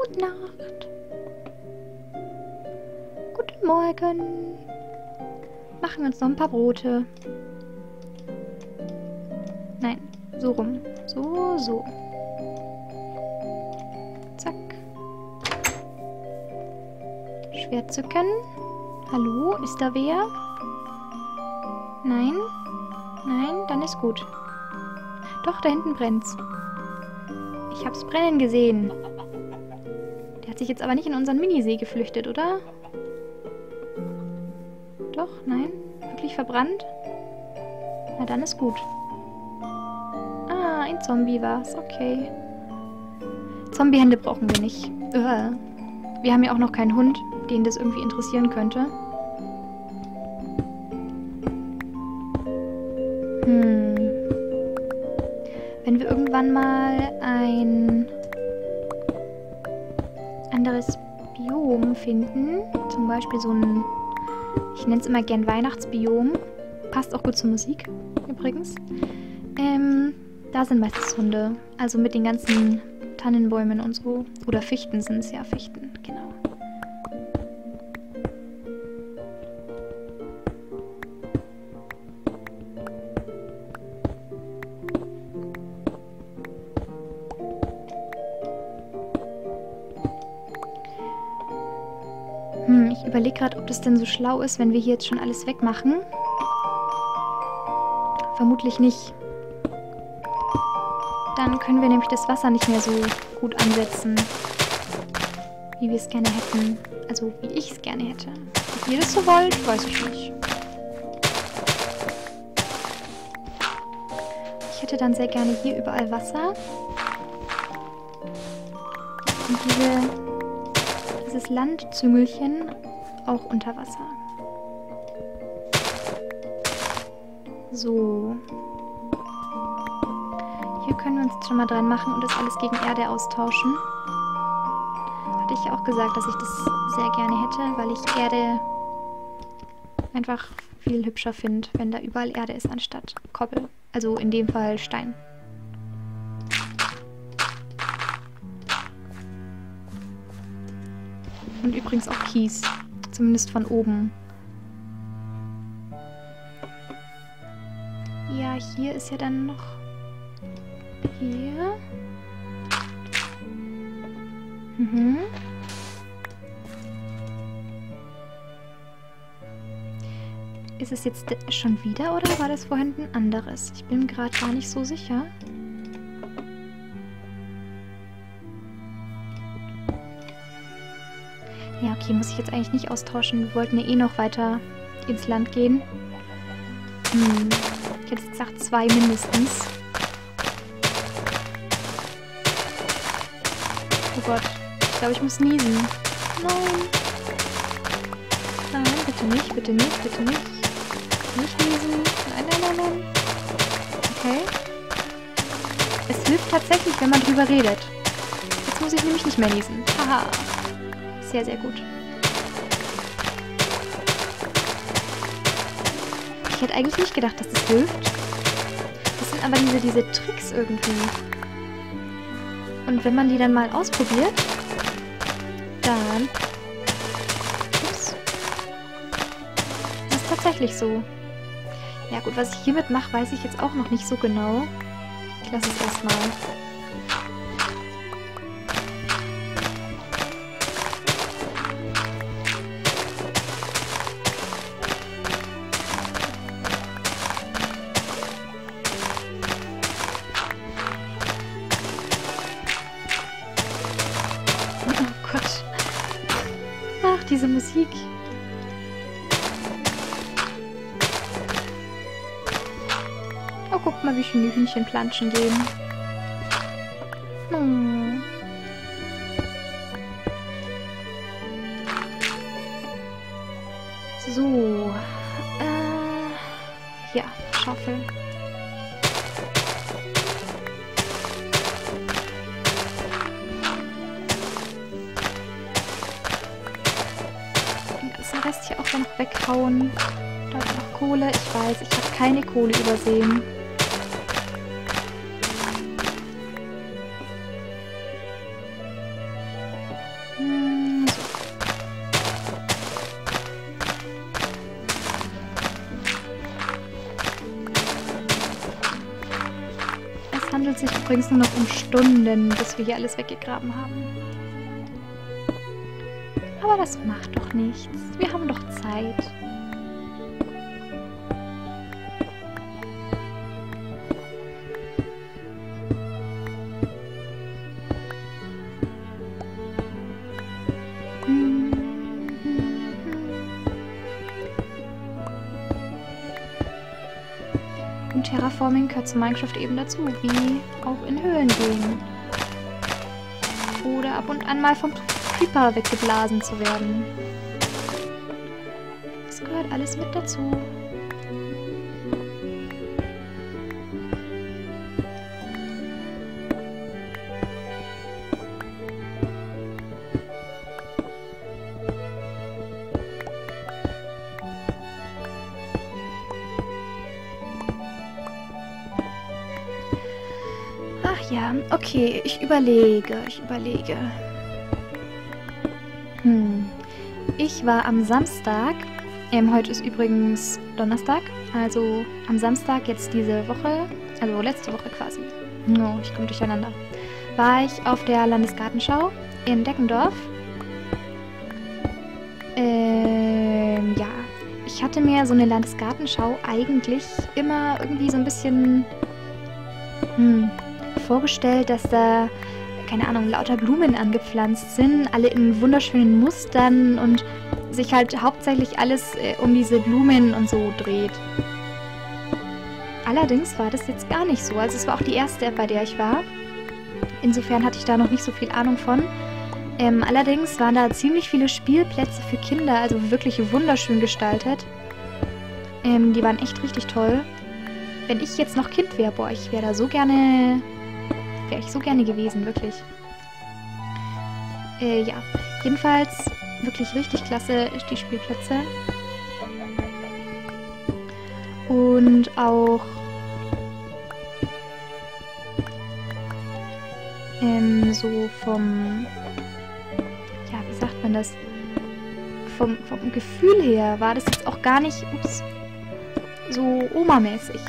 Gute Nacht. Guten Morgen. Machen wir uns noch ein paar Brote. Nein, so rum. So, so. Zack. Schwert zücken. Hallo, ist da wer? Nein? Nein, dann ist gut. Doch, da hinten brennt's. Ich hab's brennen gesehen. Der hat sich jetzt aber nicht in unseren Minisee geflüchtet, oder? Doch, nein? Wirklich verbrannt? Na, dann ist gut. Ah, ein Zombie war's. Okay. Zombiehände brauchen wir nicht. Uah. Wir haben ja auch noch keinen Hund, den das irgendwie interessieren könnte. Hm. Wenn wir irgendwann mal ein anderes Biom finden, zum Beispiel so ein, ich nenne es immer gern Weihnachtsbiom, passt auch gut zur Musik übrigens, ähm, da sind meistens Hunde, also mit den ganzen Tannenbäumen und so, oder Fichten sind es ja, Fichten, ich überlege gerade, ob das denn so schlau ist, wenn wir hier jetzt schon alles wegmachen. Vermutlich nicht. Dann können wir nämlich das Wasser nicht mehr so gut ansetzen, wie wir es gerne hätten. Also, wie ich es gerne hätte. Ob ihr das so wollt, weiß ich nicht. Ich hätte dann sehr gerne hier überall Wasser. Und diese dieses Landzüngelchen auch unter Wasser. So. Hier können wir uns schon mal dran machen und das alles gegen Erde austauschen. Hatte ich auch gesagt, dass ich das sehr gerne hätte, weil ich Erde einfach viel hübscher finde, wenn da überall Erde ist anstatt Koppel. Also in dem Fall Stein. Und übrigens auch Kies. Zumindest von oben. Ja, hier ist ja dann noch... Hier. Mhm. Ist es jetzt schon wieder oder war das vorhin ein anderes? Ich bin gerade gar nicht so sicher. Okay, muss ich jetzt eigentlich nicht austauschen. Wir wollten ja eh noch weiter ins Land gehen. Hm, ich hätte gesagt zwei mindestens. Oh Gott, ich glaube, ich muss niesen. Nein. Nein, bitte nicht, bitte nicht, bitte nicht. Nicht niesen. Nein, nein, nein, nein. Okay. Es hilft tatsächlich, wenn man drüber redet. Jetzt muss ich nämlich nicht mehr niesen. Haha. Sehr, sehr gut. Ich hätte eigentlich nicht gedacht, dass das hilft. Das sind aber diese, diese Tricks irgendwie. Und wenn man die dann mal ausprobiert, dann... Ups. Das ist tatsächlich so. Ja gut, was ich hiermit mache, weiß ich jetzt auch noch nicht so genau. Ich lasse es erstmal. Diese Musik. Oh, guck mal, wie schön die Hühnchen planschen gehen. Hm. So. Äh, ja, Schaufel. Weghauen. Dort noch Kohle. Ich weiß, ich habe keine Kohle übersehen. Hm. Es handelt sich übrigens nur noch um Stunden, bis wir hier alles weggegraben haben. Aber das macht doch nichts. Wir haben doch Zeit. Und Terraforming gehört zu Minecraft eben dazu, wie auch in Höhlen gehen. Oder ab und an mal vom Creeper weggeblasen zu werden. Das gehört alles mit dazu. Ach ja, okay, ich überlege, ich überlege. Hm. Ich war am Samstag, ähm, heute ist übrigens Donnerstag, also am Samstag jetzt diese Woche, also letzte Woche quasi, no, ich komme durcheinander, war ich auf der Landesgartenschau in Deckendorf. Ähm, ja, ich hatte mir so eine Landesgartenschau eigentlich immer irgendwie so ein bisschen, hm, vorgestellt, dass da keine Ahnung, lauter Blumen angepflanzt sind, alle in wunderschönen Mustern und sich halt hauptsächlich alles äh, um diese Blumen und so dreht. Allerdings war das jetzt gar nicht so. Also es war auch die erste, bei der ich war. Insofern hatte ich da noch nicht so viel Ahnung von. Ähm, allerdings waren da ziemlich viele Spielplätze für Kinder, also wirklich wunderschön gestaltet. Ähm, die waren echt richtig toll. Wenn ich jetzt noch Kind wäre, boah, ich wäre da so gerne Wäre ich so gerne gewesen, wirklich. Äh, ja. Jedenfalls wirklich richtig klasse die Spielplätze. Und auch ähm, so vom, ja, wie sagt man das? Vom, vom Gefühl her war das jetzt auch gar nicht, ups, so Oma-mäßig,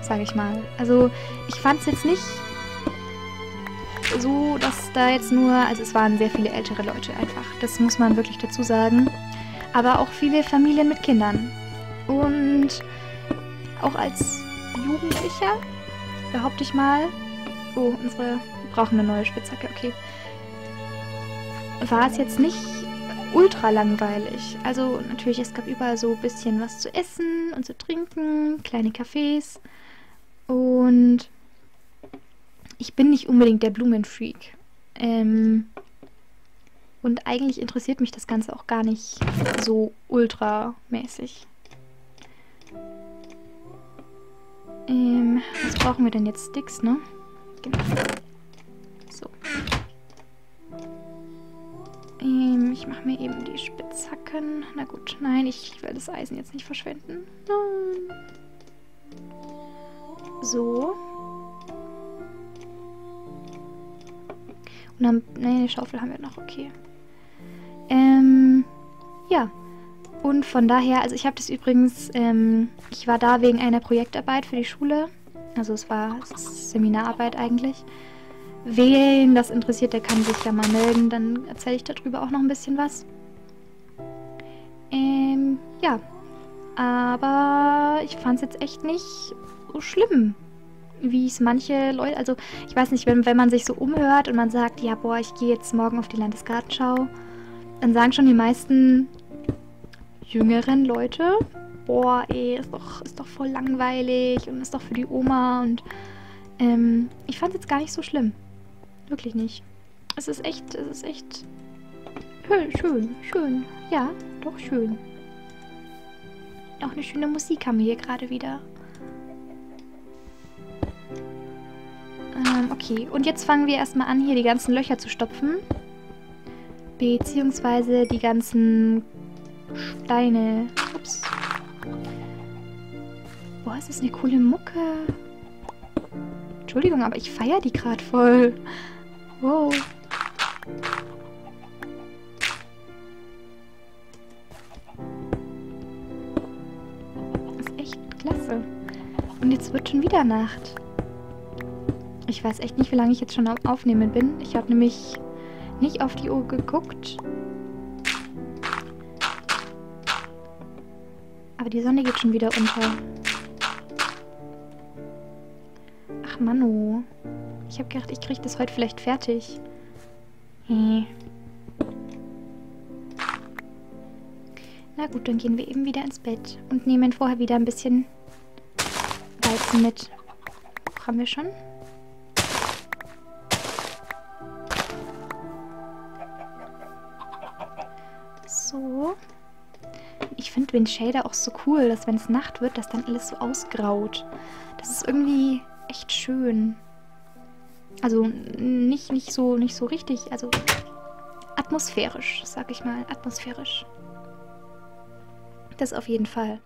sage ich mal. Also ich fand es jetzt nicht so, dass da jetzt nur, also es waren sehr viele ältere Leute einfach, das muss man wirklich dazu sagen, aber auch viele Familien mit Kindern. Und auch als Jugendlicher, behaupte ich mal, oh, unsere, brauchen eine neue Spitzhacke, okay, war es jetzt nicht ultra langweilig. Also natürlich, es gab überall so ein bisschen was zu essen und zu trinken, kleine Cafés und ich bin nicht unbedingt der Blumenfreak. Ähm, und eigentlich interessiert mich das Ganze auch gar nicht so ultramäßig. Ähm, was brauchen wir denn jetzt? Sticks, ne? Genau. So. Ähm, ich mache mir eben die Spitzhacken. Na gut, nein, ich will das Eisen jetzt nicht verschwenden. Nein. So. Und dann, nee, eine Schaufel haben wir noch, okay. Ähm, ja. Und von daher, also ich habe das übrigens, ähm, ich war da wegen einer Projektarbeit für die Schule. Also es war Seminararbeit eigentlich. Wen das interessiert, der kann sich ja mal melden, dann erzähle ich darüber auch noch ein bisschen was. Ähm, ja. Aber ich fand es jetzt echt nicht so schlimm wie es manche Leute, also ich weiß nicht, wenn, wenn man sich so umhört und man sagt, ja, boah, ich gehe jetzt morgen auf die Landesgartenschau, dann sagen schon die meisten jüngeren Leute, boah, ey, ist doch, ist doch voll langweilig und ist doch für die Oma und ähm, ich fand es jetzt gar nicht so schlimm. Wirklich nicht. Es ist echt, es ist echt schön, schön. Ja, doch schön. Auch eine schöne Musik haben wir hier gerade wieder. Ähm, okay. Und jetzt fangen wir erstmal an, hier die ganzen Löcher zu stopfen. Beziehungsweise die ganzen Steine. Ups. Boah, ist das eine coole Mucke. Entschuldigung, aber ich feiere die gerade voll. Wow. Das ist echt klasse. Und jetzt wird schon wieder Nacht. Ich weiß echt nicht, wie lange ich jetzt schon am Aufnehmen bin. Ich habe nämlich nicht auf die Uhr geguckt. Aber die Sonne geht schon wieder unter. Ach Manu. Ich habe gedacht, ich kriege das heute vielleicht fertig. Hey. Na gut, dann gehen wir eben wieder ins Bett und nehmen vorher wieder ein bisschen Weizen mit. Haben wir schon? So. Ich finde den Shader auch so cool, dass wenn es Nacht wird, dass dann alles so ausgraut. Das ist irgendwie echt schön. Also nicht, nicht, so, nicht so richtig, also atmosphärisch, sag ich mal, atmosphärisch. Das auf jeden Fall.